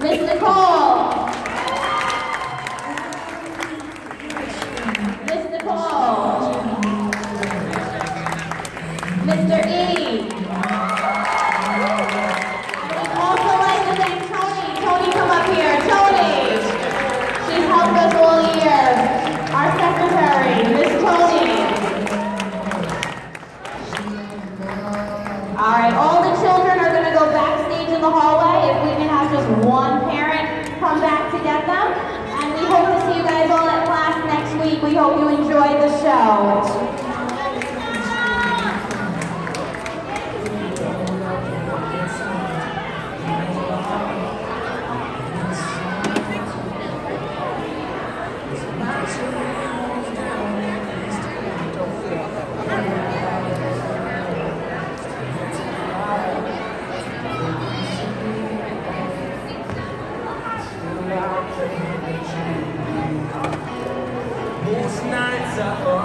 Miss Nicole. Miss Nicole. Mr. E. We'd also like to thank Tony. Tony, come up here. Tony. She's helped us all year. Our secretary, Miss Tony. All right, all the children are going to go backstage in the hallway. hope you enjoy the show. 진짜. 어.